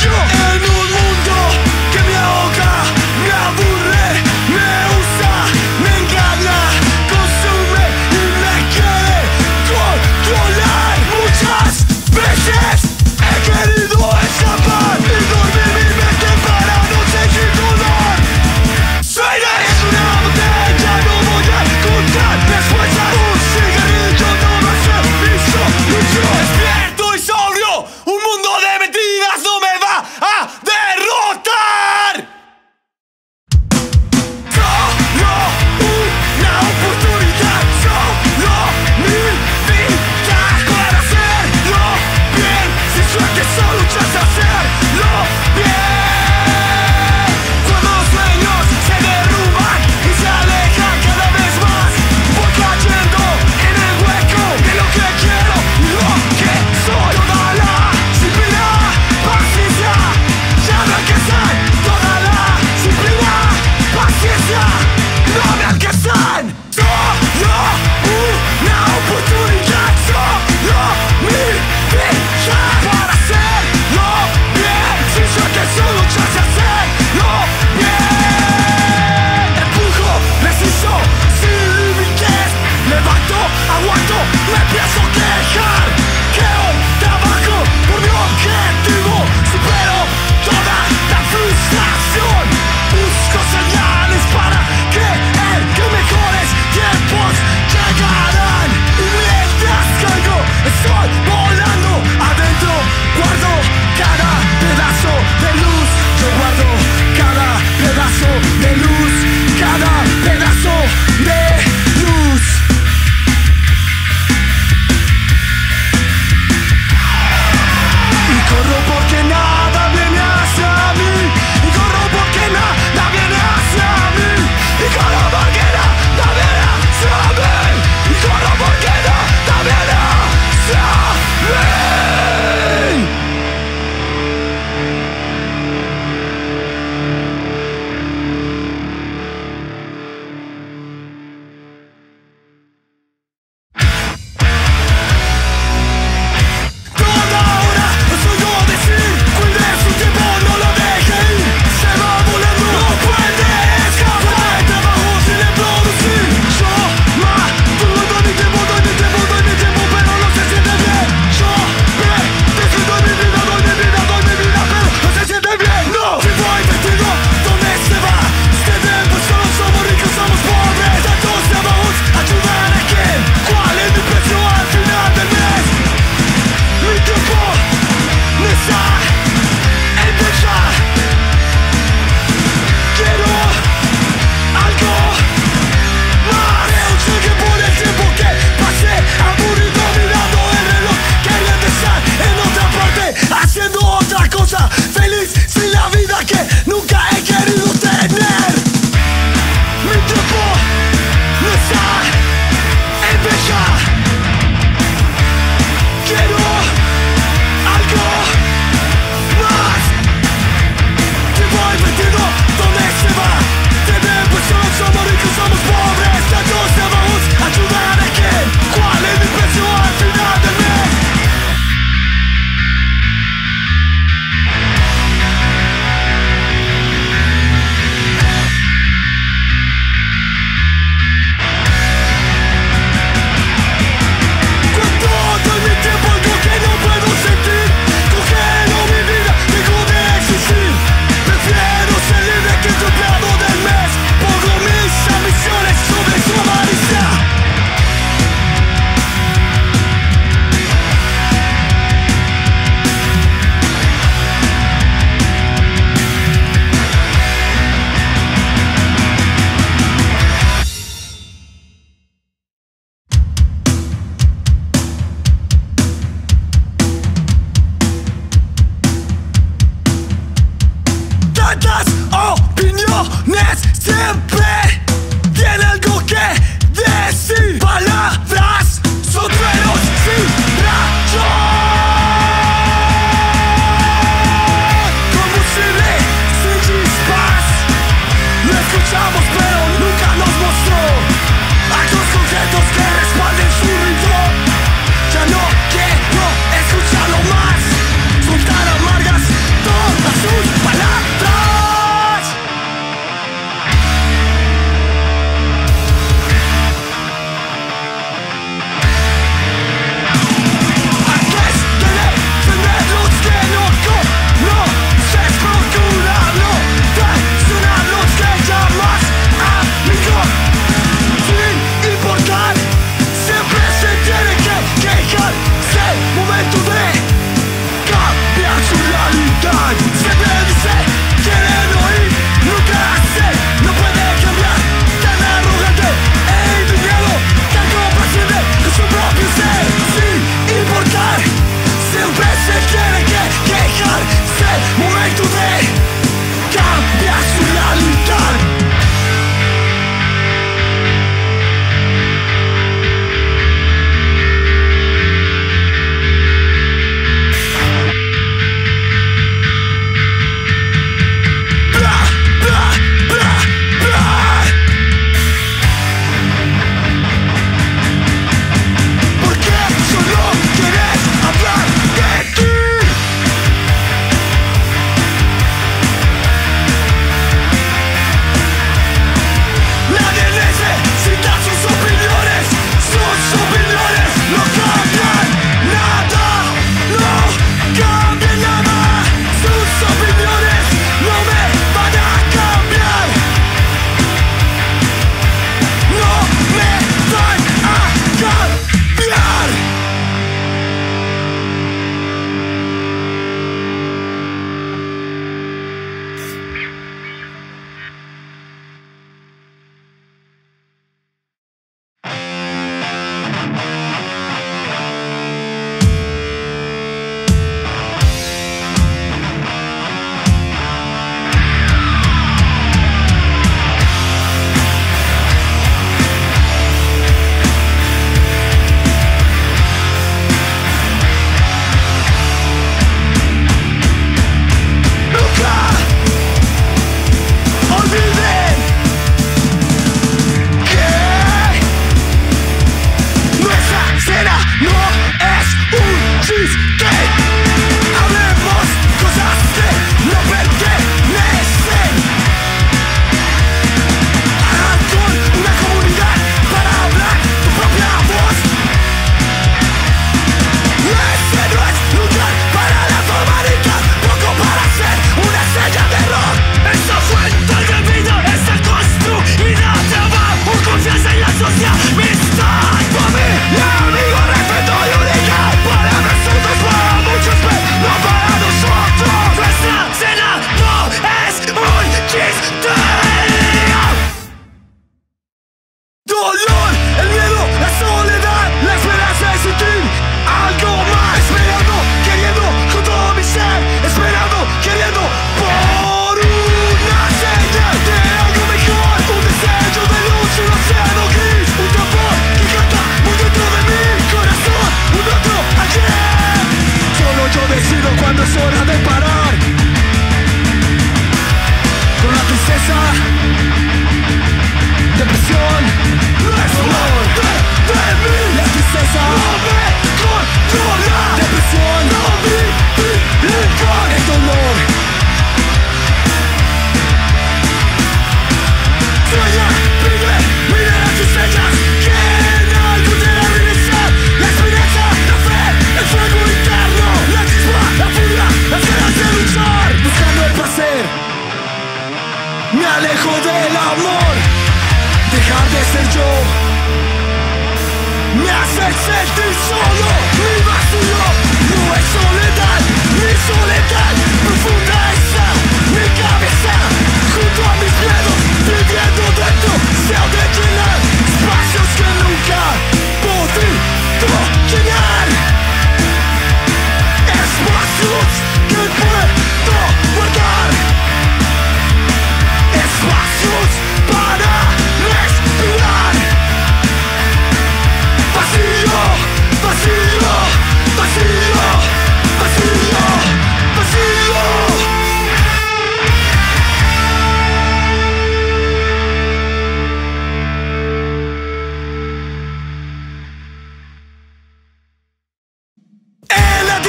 Sure.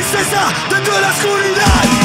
Tristeza dentro de la oscuridad